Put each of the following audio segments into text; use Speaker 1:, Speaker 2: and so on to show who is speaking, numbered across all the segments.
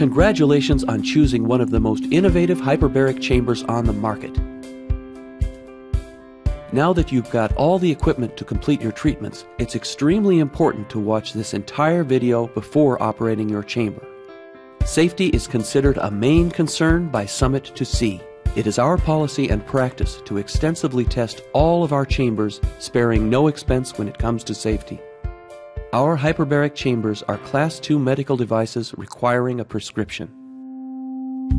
Speaker 1: Congratulations on choosing one of the most innovative hyperbaric chambers on the market. Now that you've got all the equipment to complete your treatments, it's extremely important to watch this entire video before operating your chamber. Safety is considered a main concern by Summit to Sea. It is our policy and practice to extensively test all of our chambers, sparing no expense when it comes to safety. Our hyperbaric chambers are Class II medical devices requiring a prescription.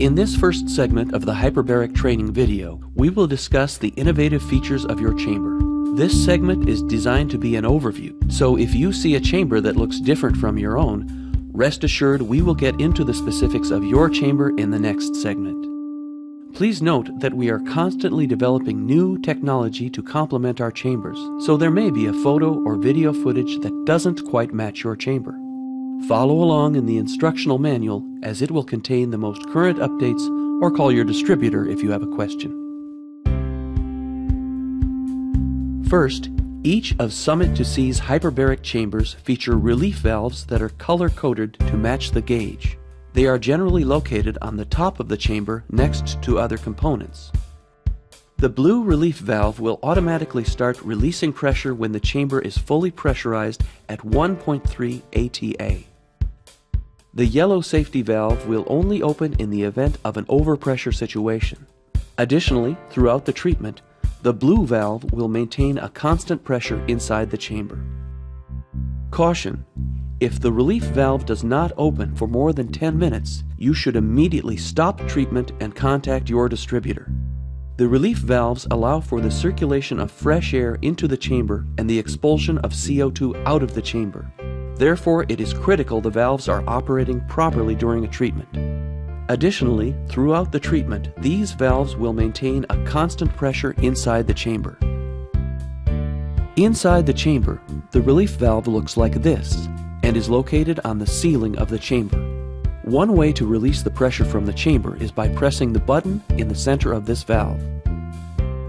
Speaker 1: In this first segment of the hyperbaric training video, we will discuss the innovative features of your chamber. This segment is designed to be an overview, so if you see a chamber that looks different from your own, rest assured we will get into the specifics of your chamber in the next segment. Please note that we are constantly developing new technology to complement our chambers, so there may be a photo or video footage that doesn't quite match your chamber. Follow along in the instructional manual as it will contain the most current updates or call your distributor if you have a question. First, each of Summit to Sea's hyperbaric chambers feature relief valves that are color coded to match the gauge. They are generally located on the top of the chamber next to other components. The blue relief valve will automatically start releasing pressure when the chamber is fully pressurized at 1.3 ATA. The yellow safety valve will only open in the event of an overpressure situation. Additionally, throughout the treatment, the blue valve will maintain a constant pressure inside the chamber. Caution! If the relief valve does not open for more than 10 minutes, you should immediately stop treatment and contact your distributor. The relief valves allow for the circulation of fresh air into the chamber and the expulsion of CO2 out of the chamber. Therefore, it is critical the valves are operating properly during a treatment. Additionally, throughout the treatment, these valves will maintain a constant pressure inside the chamber. Inside the chamber, the relief valve looks like this and is located on the ceiling of the chamber. One way to release the pressure from the chamber is by pressing the button in the center of this valve.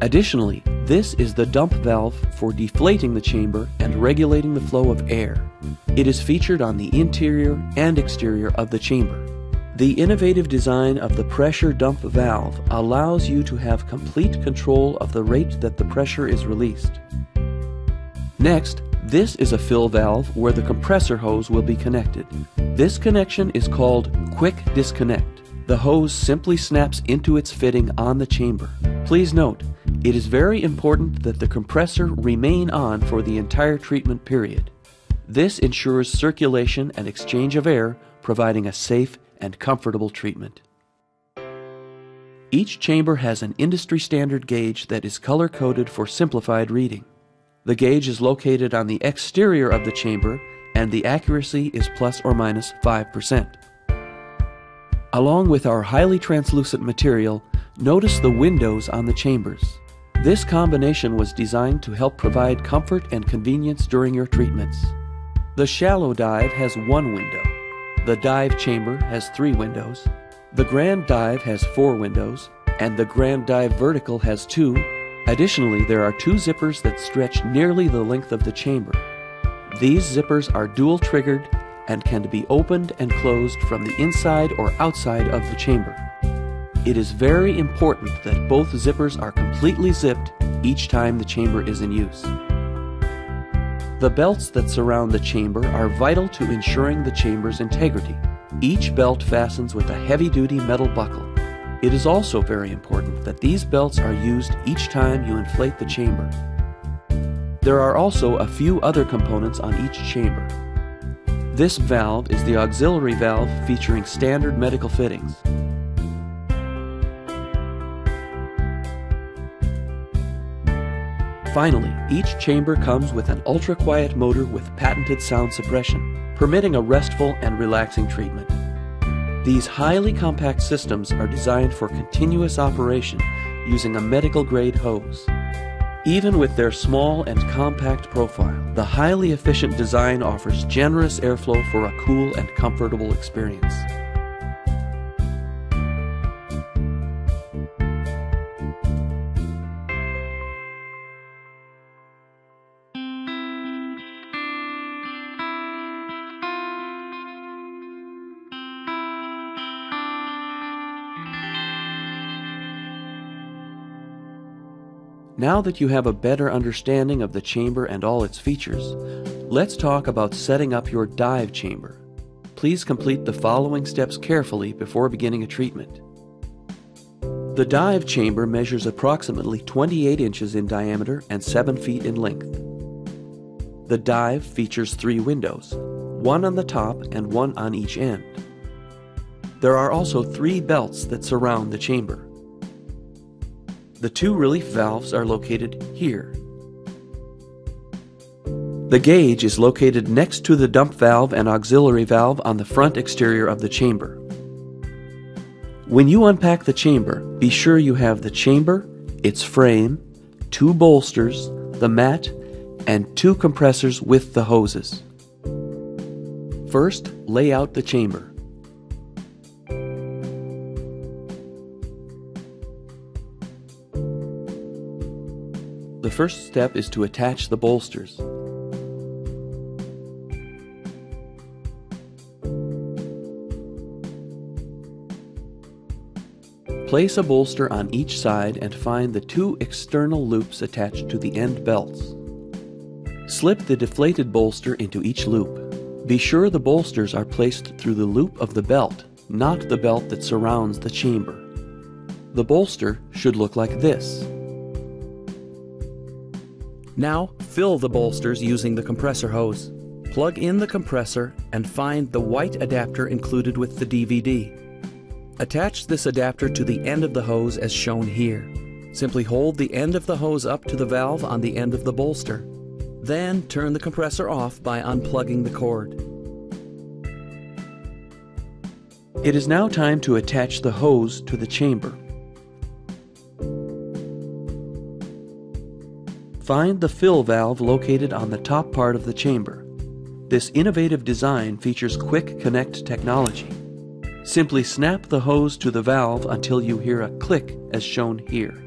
Speaker 1: Additionally, this is the dump valve for deflating the chamber and regulating the flow of air. It is featured on the interior and exterior of the chamber. The innovative design of the pressure dump valve allows you to have complete control of the rate that the pressure is released. Next, this is a fill valve where the compressor hose will be connected. This connection is called Quick Disconnect. The hose simply snaps into its fitting on the chamber. Please note, it is very important that the compressor remain on for the entire treatment period. This ensures circulation and exchange of air, providing a safe and comfortable treatment. Each chamber has an industry standard gauge that is color coded for simplified reading. The gauge is located on the exterior of the chamber and the accuracy is plus or minus 5%. Along with our highly translucent material, notice the windows on the chambers. This combination was designed to help provide comfort and convenience during your treatments. The shallow dive has one window. The dive chamber has three windows. The grand dive has four windows, and the grand dive vertical has two Additionally, there are two zippers that stretch nearly the length of the chamber. These zippers are dual triggered and can be opened and closed from the inside or outside of the chamber. It is very important that both zippers are completely zipped each time the chamber is in use. The belts that surround the chamber are vital to ensuring the chamber's integrity. Each belt fastens with a heavy-duty metal buckle. It is also very important that these belts are used each time you inflate the chamber. There are also a few other components on each chamber. This valve is the auxiliary valve featuring standard medical fittings. Finally, each chamber comes with an ultra-quiet motor with patented sound suppression, permitting a restful and relaxing treatment. These highly compact systems are designed for continuous operation using a medical grade hose. Even with their small and compact profile, the highly efficient design offers generous airflow for a cool and comfortable experience. Now that you have a better understanding of the chamber and all its features, let's talk about setting up your dive chamber. Please complete the following steps carefully before beginning a treatment. The dive chamber measures approximately 28 inches in diameter and 7 feet in length. The dive features three windows, one on the top and one on each end. There are also three belts that surround the chamber. The two relief valves are located here. The gauge is located next to the dump valve and auxiliary valve on the front exterior of the chamber. When you unpack the chamber, be sure you have the chamber, its frame, two bolsters, the mat, and two compressors with the hoses. First, lay out the chamber. The first step is to attach the bolsters. Place a bolster on each side and find the two external loops attached to the end belts. Slip the deflated bolster into each loop. Be sure the bolsters are placed through the loop of the belt, not the belt that surrounds the chamber. The bolster should look like this. Now, fill the bolsters using the compressor hose. Plug in the compressor and find the white adapter included with the DVD. Attach this adapter to the end of the hose as shown here. Simply hold the end of the hose up to the valve on the end of the bolster. Then turn the compressor off by unplugging the cord. It is now time to attach the hose to the chamber. Find the fill valve located on the top part of the chamber. This innovative design features quick connect technology. Simply snap the hose to the valve until you hear a click as shown here.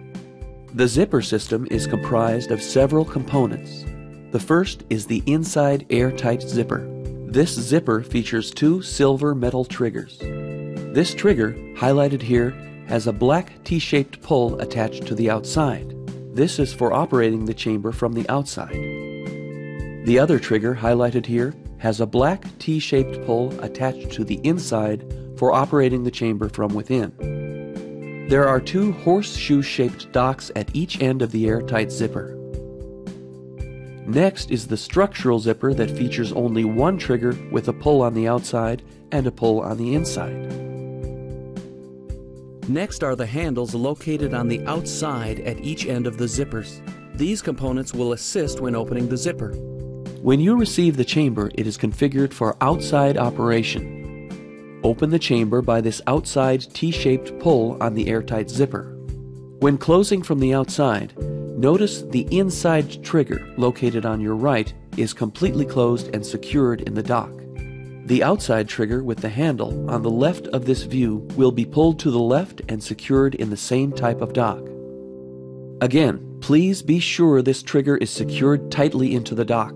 Speaker 1: The zipper system is comprised of several components. The first is the inside airtight zipper. This zipper features two silver metal triggers. This trigger, highlighted here, has a black T-shaped pull attached to the outside. This is for operating the chamber from the outside. The other trigger, highlighted here, has a black T-shaped pull attached to the inside for operating the chamber from within. There are two horseshoe-shaped docks at each end of the airtight zipper. Next is the structural zipper that features only one trigger with a pull on the outside and a pull on the inside. Next are the handles located on the outside at each end of the zippers. These components will assist when opening the zipper. When you receive the chamber, it is configured for outside operation. Open the chamber by this outside T-shaped pull on the airtight zipper. When closing from the outside, notice the inside trigger located on your right is completely closed and secured in the dock. The outside trigger with the handle on the left of this view will be pulled to the left and secured in the same type of dock. Again, please be sure this trigger is secured tightly into the dock.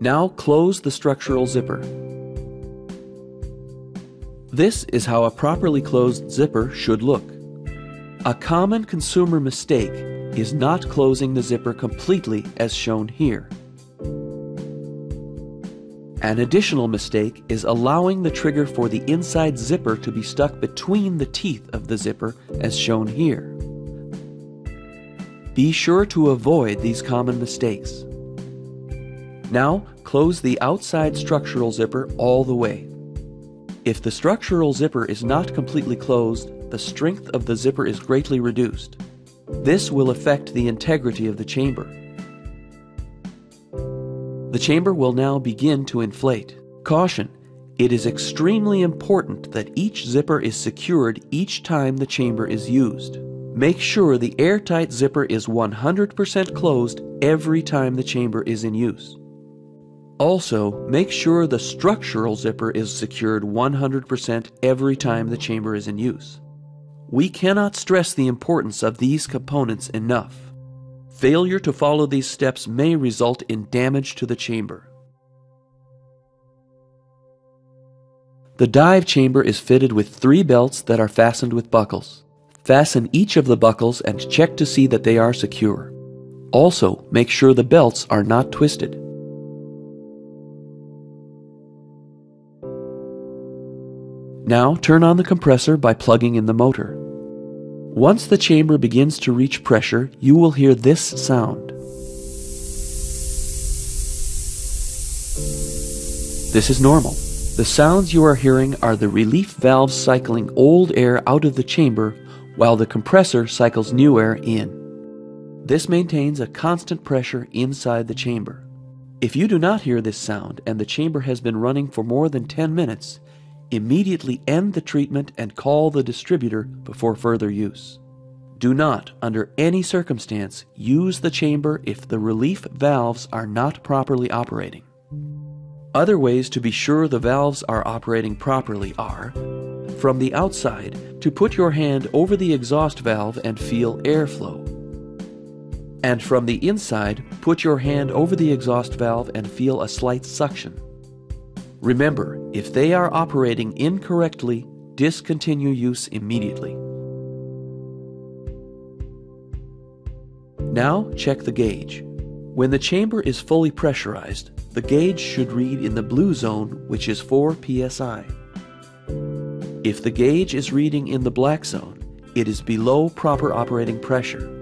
Speaker 1: Now close the structural zipper. This is how a properly closed zipper should look. A common consumer mistake is not closing the zipper completely as shown here. An additional mistake is allowing the trigger for the inside zipper to be stuck between the teeth of the zipper as shown here. Be sure to avoid these common mistakes. Now close the outside structural zipper all the way. If the structural zipper is not completely closed, the strength of the zipper is greatly reduced. This will affect the integrity of the chamber. The chamber will now begin to inflate. Caution! It is extremely important that each zipper is secured each time the chamber is used. Make sure the airtight zipper is 100% closed every time the chamber is in use. Also, make sure the structural zipper is secured 100% every time the chamber is in use. We cannot stress the importance of these components enough. Failure to follow these steps may result in damage to the chamber. The dive chamber is fitted with three belts that are fastened with buckles. Fasten each of the buckles and check to see that they are secure. Also, make sure the belts are not twisted. Now turn on the compressor by plugging in the motor. Once the chamber begins to reach pressure, you will hear this sound. This is normal. The sounds you are hearing are the relief valves cycling old air out of the chamber while the compressor cycles new air in. This maintains a constant pressure inside the chamber. If you do not hear this sound and the chamber has been running for more than 10 minutes, immediately end the treatment and call the distributor before further use. Do not, under any circumstance, use the chamber if the relief valves are not properly operating. Other ways to be sure the valves are operating properly are from the outside to put your hand over the exhaust valve and feel airflow. And from the inside, put your hand over the exhaust valve and feel a slight suction. Remember, if they are operating incorrectly, discontinue use immediately. Now check the gauge. When the chamber is fully pressurized, the gauge should read in the blue zone, which is 4 psi. If the gauge is reading in the black zone, it is below proper operating pressure.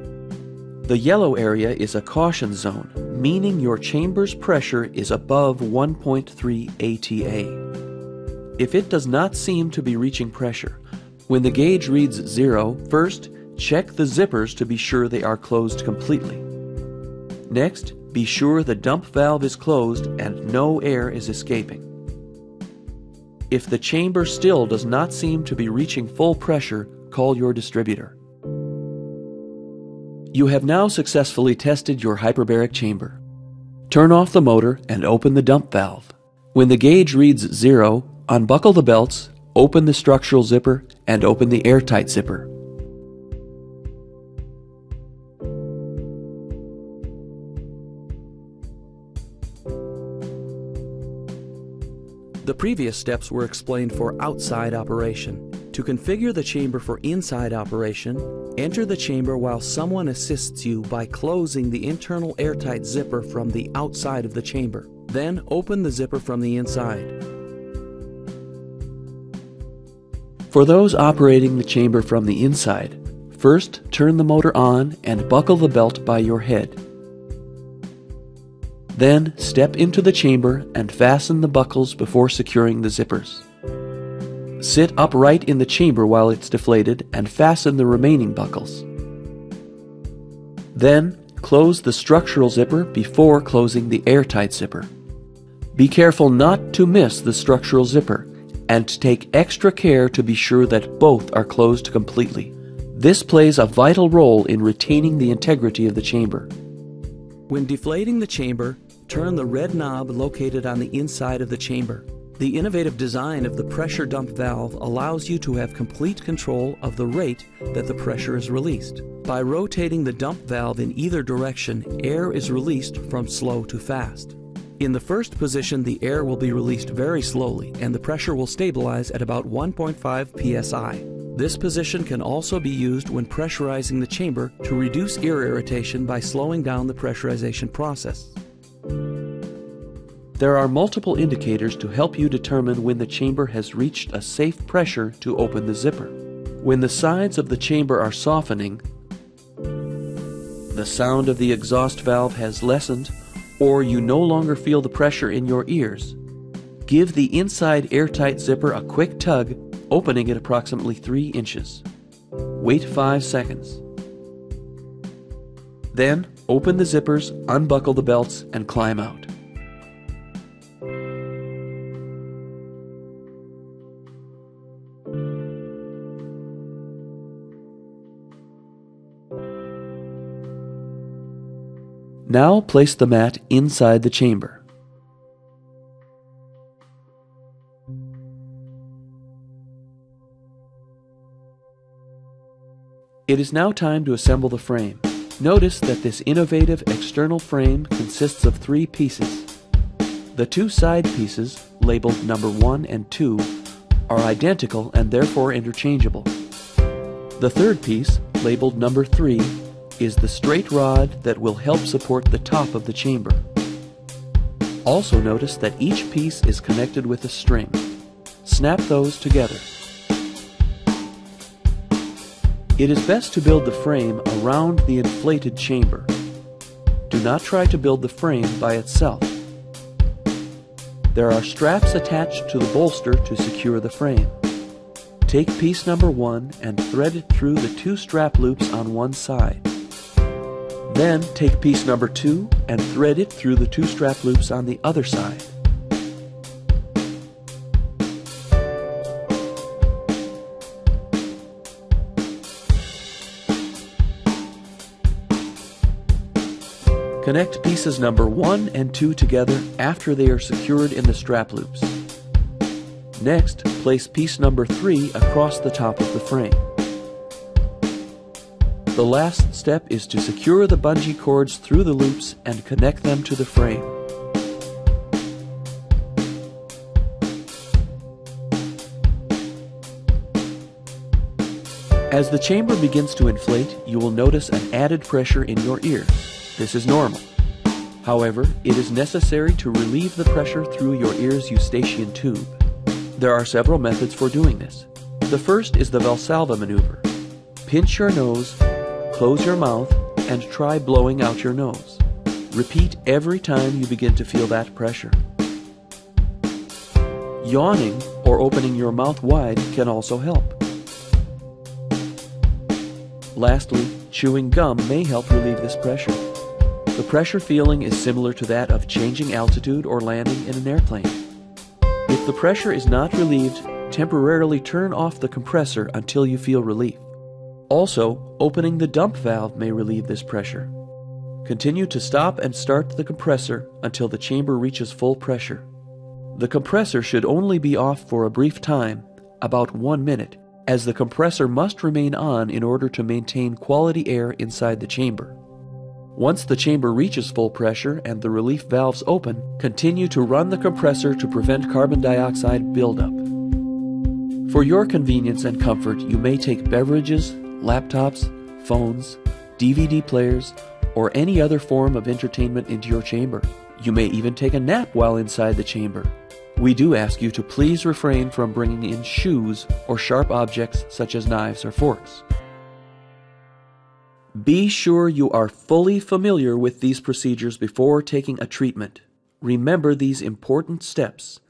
Speaker 1: The yellow area is a caution zone, meaning your chamber's pressure is above 1.3 ATA. If it does not seem to be reaching pressure, when the gauge reads zero, first check the zippers to be sure they are closed completely. Next, be sure the dump valve is closed and no air is escaping. If the chamber still does not seem to be reaching full pressure, call your distributor. You have now successfully tested your hyperbaric chamber. Turn off the motor and open the dump valve. When the gauge reads zero, unbuckle the belts, open the structural zipper, and open the airtight zipper. The previous steps were explained for outside operation. To configure the chamber for inside operation, enter the chamber while someone assists you by closing the internal airtight zipper from the outside of the chamber. Then open the zipper from the inside. For those operating the chamber from the inside, first turn the motor on and buckle the belt by your head. Then step into the chamber and fasten the buckles before securing the zippers. Sit upright in the chamber while it's deflated and fasten the remaining buckles. Then close the structural zipper before closing the airtight zipper. Be careful not to miss the structural zipper and take extra care to be sure that both are closed completely. This plays a vital role in retaining the integrity of the chamber. When deflating the chamber, turn the red knob located on the inside of the chamber. The innovative design of the pressure dump valve allows you to have complete control of the rate that the pressure is released. By rotating the dump valve in either direction, air is released from slow to fast. In the first position, the air will be released very slowly and the pressure will stabilize at about 1.5 psi. This position can also be used when pressurizing the chamber to reduce ear irritation by slowing down the pressurization process. There are multiple indicators to help you determine when the chamber has reached a safe pressure to open the zipper. When the sides of the chamber are softening, the sound of the exhaust valve has lessened, or you no longer feel the pressure in your ears, give the inside airtight zipper a quick tug, opening it approximately 3 inches. Wait 5 seconds. Then open the zippers, unbuckle the belts, and climb out. Now place the mat inside the chamber. It is now time to assemble the frame. Notice that this innovative external frame consists of three pieces. The two side pieces, labeled number 1 and 2, are identical and therefore interchangeable. The third piece, labeled number 3, is the straight rod that will help support the top of the chamber. Also notice that each piece is connected with a string. Snap those together. It is best to build the frame around the inflated chamber. Do not try to build the frame by itself. There are straps attached to the bolster to secure the frame. Take piece number one and thread it through the two strap loops on one side. Then take piece number two and thread it through the two strap loops on the other side. Connect pieces number 1 and 2 together after they are secured in the strap loops. Next, place piece number 3 across the top of the frame. The last step is to secure the bungee cords through the loops and connect them to the frame. As the chamber begins to inflate, you will notice an added pressure in your ear. This is normal. However, it is necessary to relieve the pressure through your ear's eustachian tube. There are several methods for doing this. The first is the Valsalva maneuver. Pinch your nose, close your mouth, and try blowing out your nose. Repeat every time you begin to feel that pressure. Yawning or opening your mouth wide can also help. Lastly, chewing gum may help relieve this pressure. The pressure feeling is similar to that of changing altitude or landing in an airplane. If the pressure is not relieved, temporarily turn off the compressor until you feel relief. Also, opening the dump valve may relieve this pressure. Continue to stop and start the compressor until the chamber reaches full pressure. The compressor should only be off for a brief time, about one minute, as the compressor must remain on in order to maintain quality air inside the chamber. Once the chamber reaches full pressure and the relief valves open, continue to run the compressor to prevent carbon dioxide buildup. For your convenience and comfort, you may take beverages, laptops, phones, DVD players, or any other form of entertainment into your chamber. You may even take a nap while inside the chamber. We do ask you to please refrain from bringing in shoes or sharp objects such as knives or forks. Be sure you are fully familiar with these procedures before taking a treatment. Remember these important steps.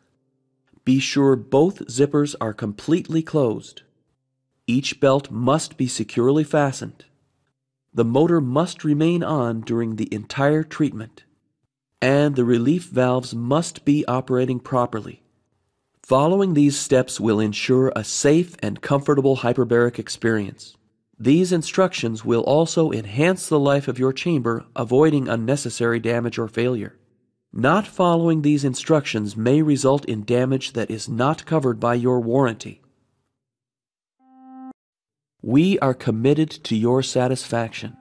Speaker 1: Be sure both zippers are completely closed. Each belt must be securely fastened. The motor must remain on during the entire treatment. And the relief valves must be operating properly. Following these steps will ensure a safe and comfortable hyperbaric experience. These instructions will also enhance the life of your chamber, avoiding unnecessary damage or failure. Not following these instructions may result in damage that is not covered by your warranty. We are committed to your satisfaction.